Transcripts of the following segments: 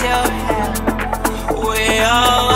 hand. We all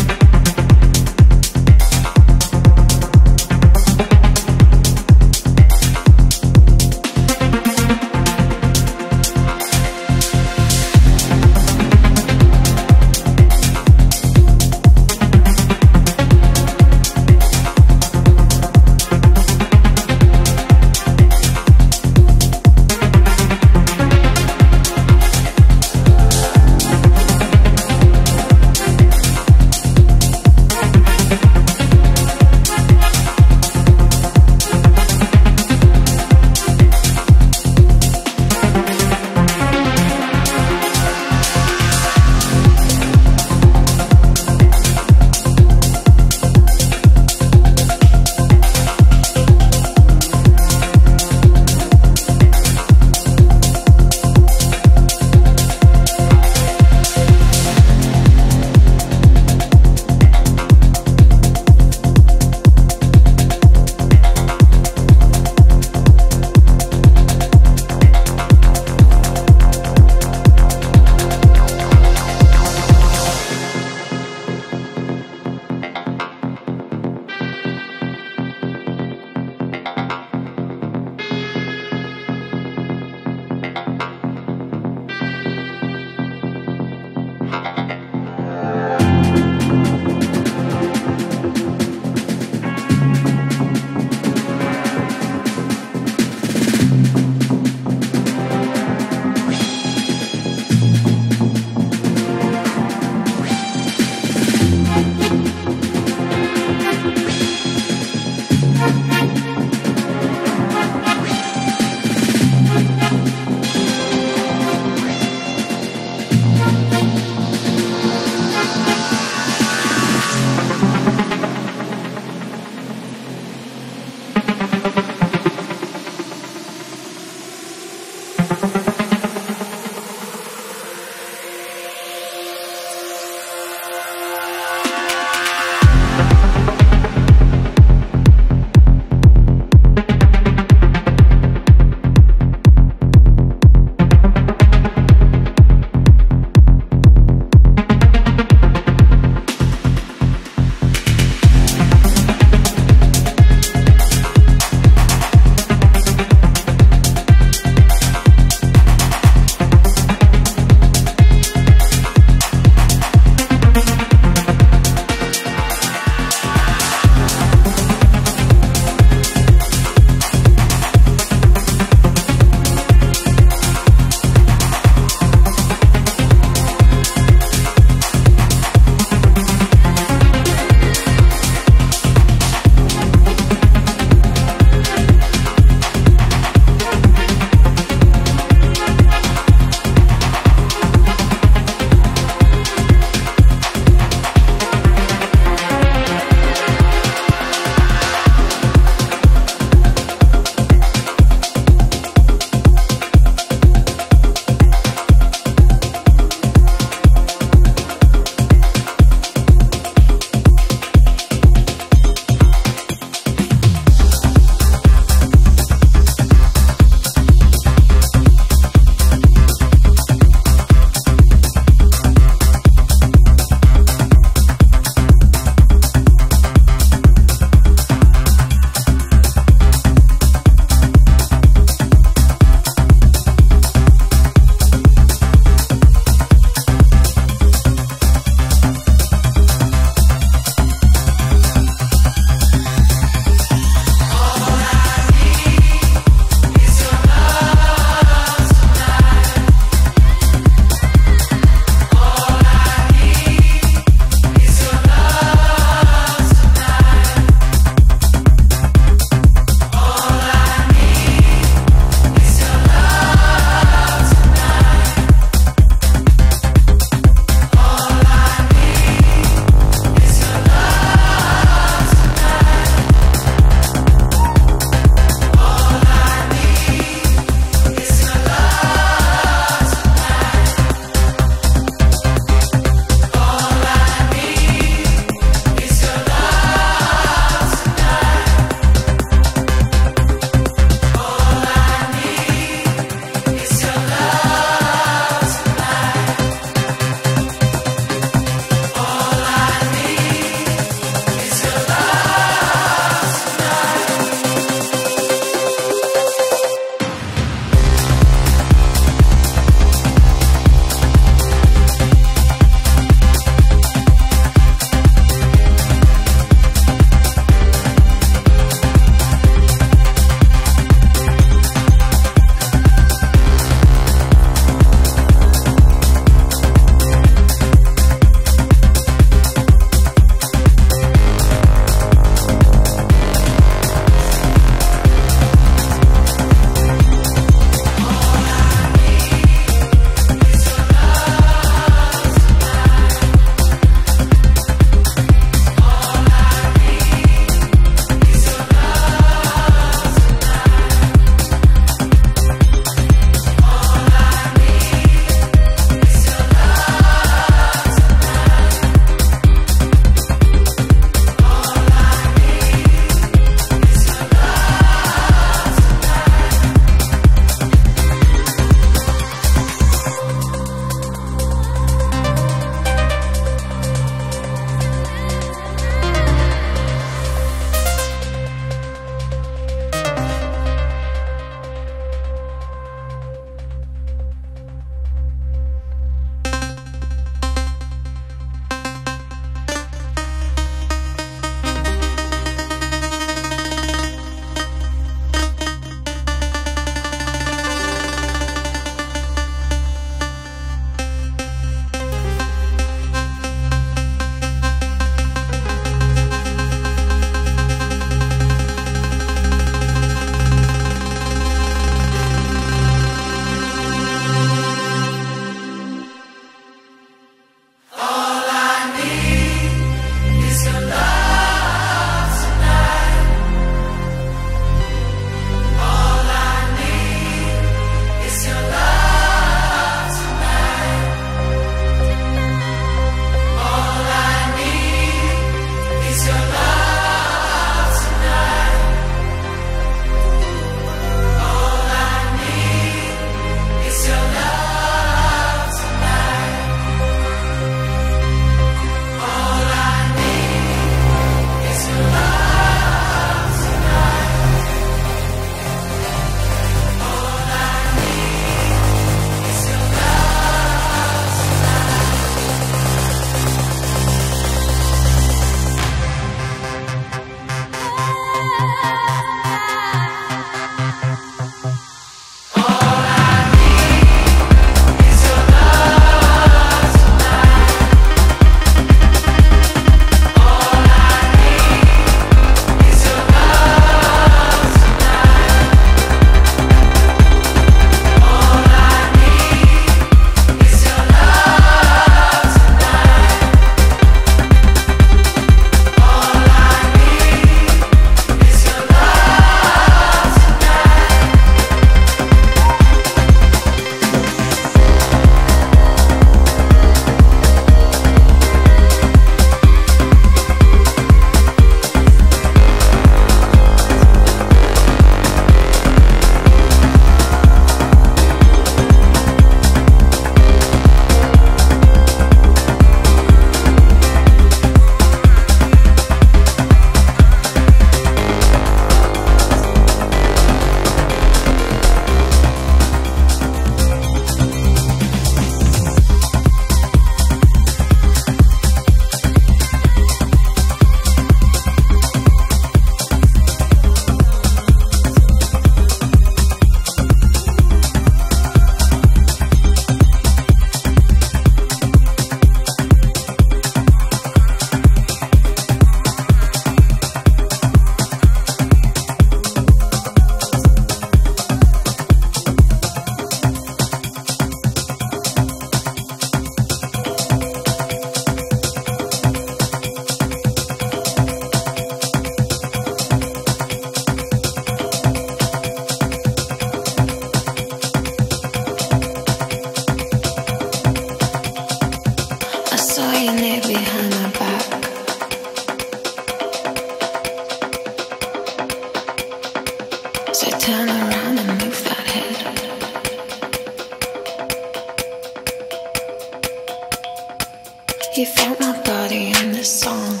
He felt my body in the song.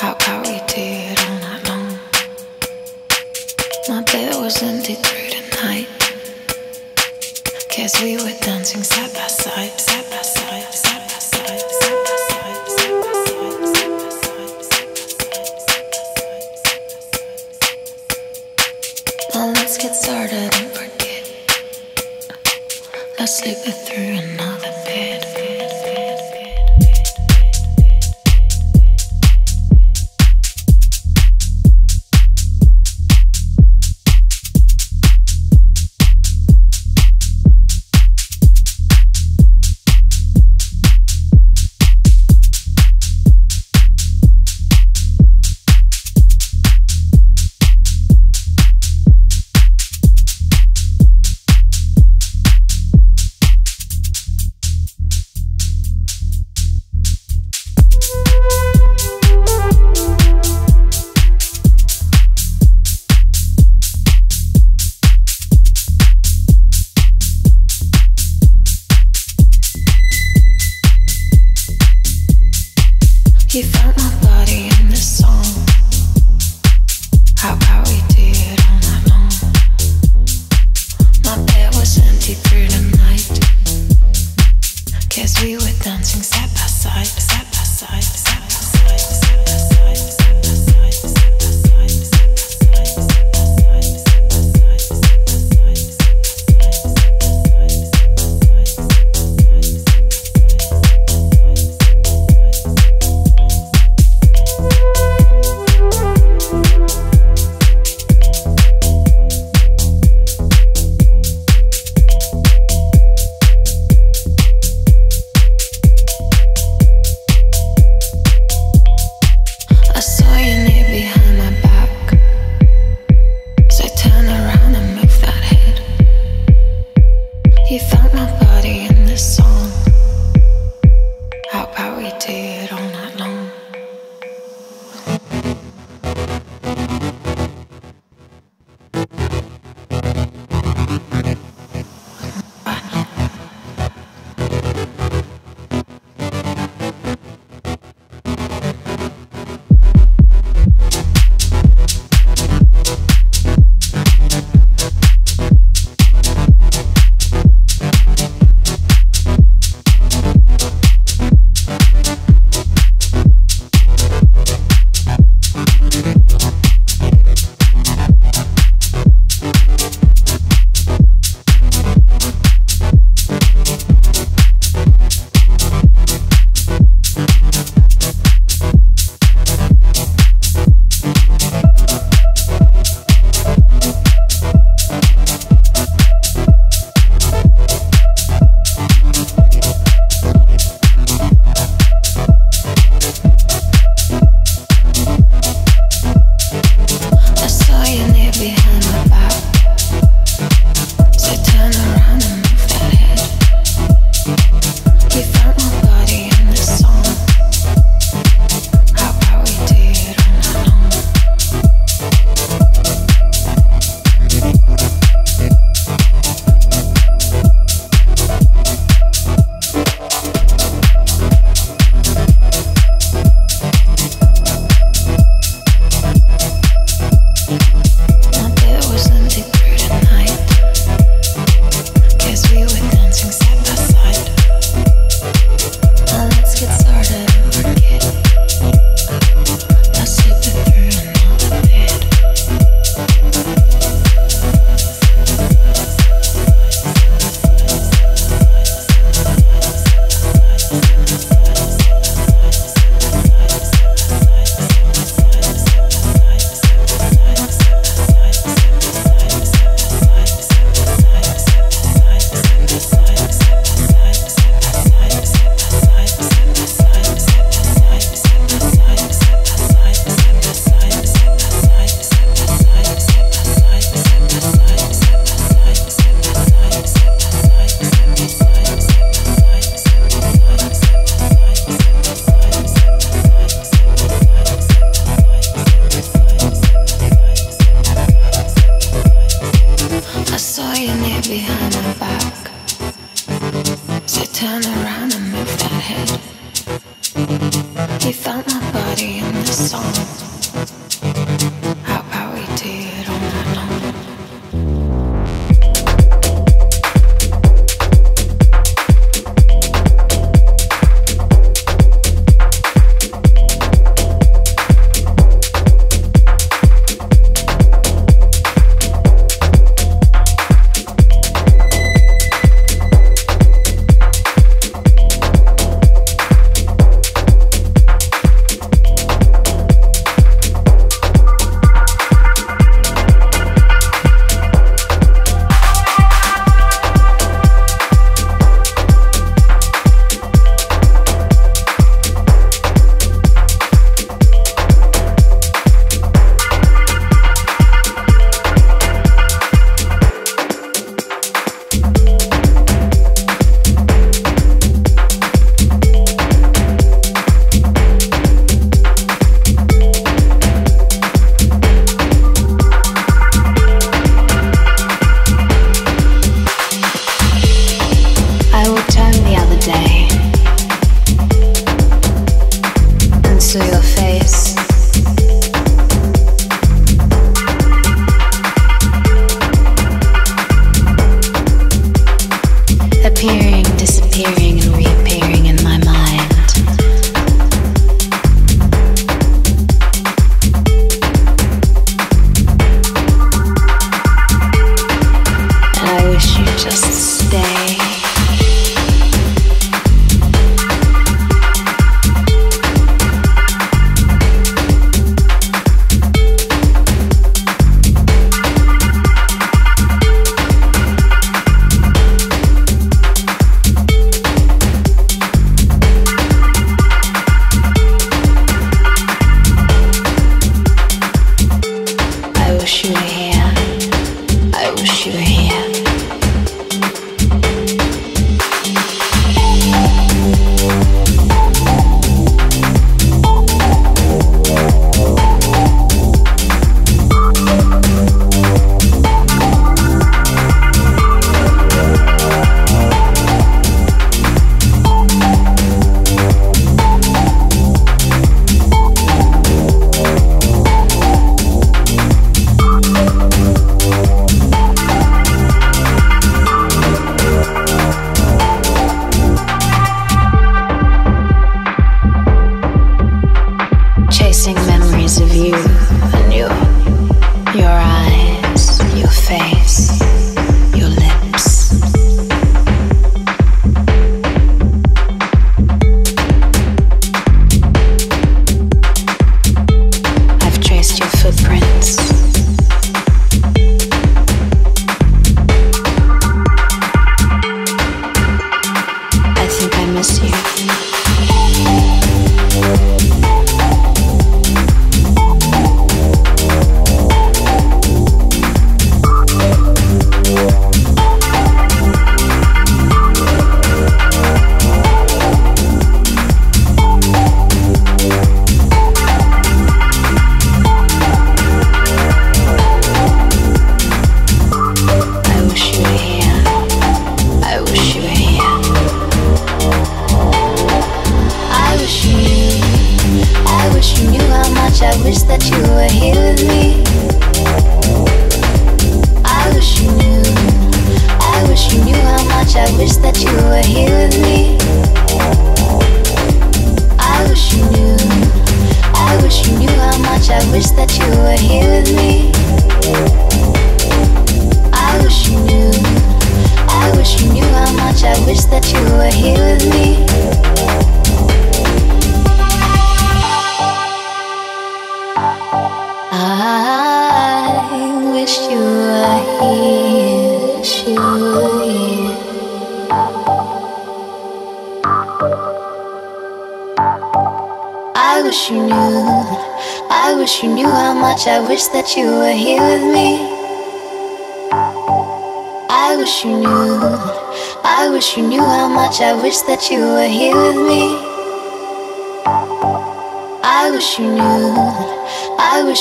How, how we did all night. My bed was empty through the night. Guess we were dancing side by side.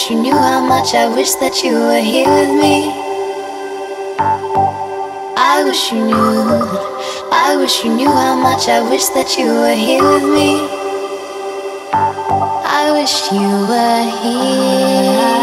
You knew how much I wish that you were here with me. I wish you knew. I wish you knew how much I wish that you were here with me. I wish you were here.